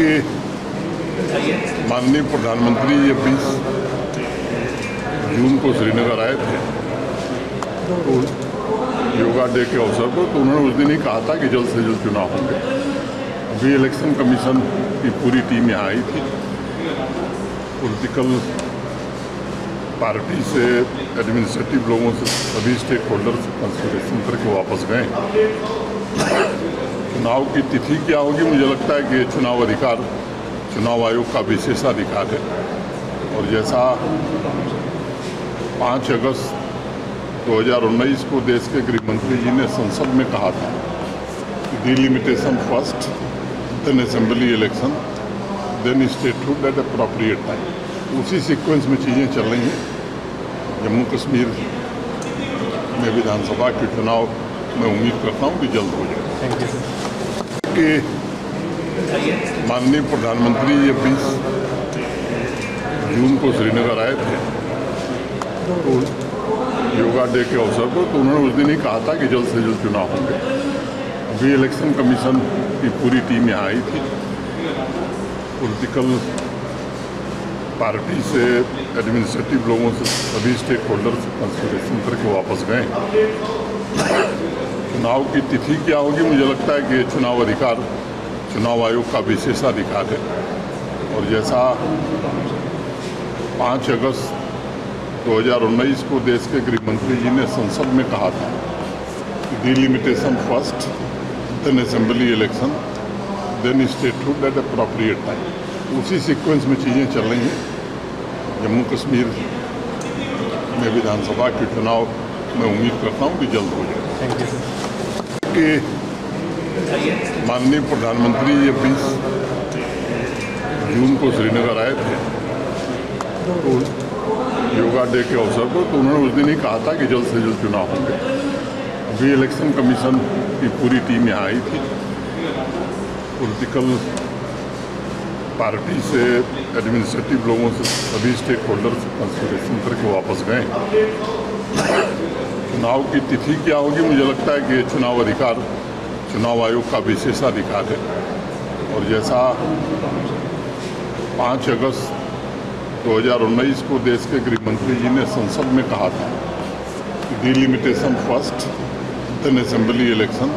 कि माननीय प्रधानमंत्री ये बीस जून को श्रीनगर आए थे तो योगा डे के अवसर पर तो उन्होंने उस दिन ही कहा था कि जल्द से जल्द चुनाव होंगे। अभी इलेक्शन कमीशन की पूरी टीम यहाँ आई थी। पॉलिटिकल पार्टी से, एडमिनिस्ट्रेटिव लोगों से, सभी स्टेक होल्डर्स कंसिडरेशन करके वापस गए। चुनाव की तिथि क्या होगी? मुझे लगता है कि ये चुनाव अधिकार, चुनाव आयोग का विशेषाधिकार है। और जैसा पाँच अगस्त 2019 को देश के गृह मंत्री जी ने संसद में कहा था delimitation first then assembly election then statehood at appropriate time उसी सीक्वेंस में चीज़ें चल रही हैं। जम्मू कश्मीर में विधानसभा के चुनाव मैं उम्मीद करता हूँ कि जल्द हो जाए कि माननीय प्रधानमंत्री ये बीस जून को श्रीनगर आए थे तो योगा डे के अवसर पर तो उन्होंने उस दिन ही कहा था कि जल्द से जल्द चुनाव होंगे। अभी इलेक्शन कमीशन की पूरी टीम यहाँ आई थी। पॉलिटिकल पार्टी से एडमिनिस्ट्रेटिव लोगों से सभी स्टेक होल्डर्स कंसिडरेशन करके वापस गए। चुनाव की तिथि क्या होगी? मुझे लगता है कि ये चुनाव अधिकार, चुनाव आयोग का विशेषाधिकार है। और जैसा पाँच अगस्त 2019 को देश के गृह मंत्री जी ने संसद में कहा था delimitation first then assembly election then statehood at appropriate time उसी सीक्वेंस में चीज़ें चल रही हैं। जम्मू कश्मीर में विधानसभा के चुनाव मैं उम्मीद करता हूँ कि जल्द हो जाए कि माननीय प्रधानमंत्री ये बीस जून को श्रीनगर आए थे तो योगा डे के अवसर पर तो उन्होंने उस दिन ही कहा था कि जल्द से जल्द चुनाव होंगे। अभी इलेक्शन कमीशन की पूरी टीम यहाँ आई थी। पॉलिटिकल पार्टी से एडमिनिस्ट्रेटिव लोगों से सभी स्टेक होल्डर्स कंसिडरेशन करके वापस गए। चुनाव की तिथि क्या होगी? मुझे लगता है कि ये चुनाव अधिकार, चुनाव आयोग का विशेषाधिकार है। और जैसा पाँच अगस्त 2019 को देश के गृह मंत्री जी ने संसद में कहा था delimitation first then assembly election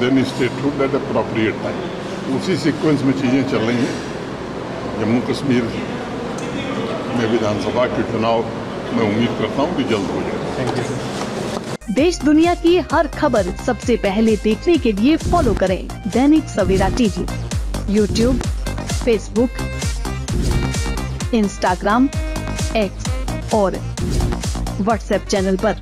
then statehood at appropriate time उसी सीक्वेंस में चीज़ें चल रही हैं। जम्मू कश्मीर में विधानसभा के चुनाव मैं उम्मीद करता हूँ कि जल्द हो जाए देश दुनिया की हर खबर सबसे पहले देखने के लिए फॉलो करें Dainik Savera TV YouTube Facebook Instagram X और व्हाट्सएप चैनल पर।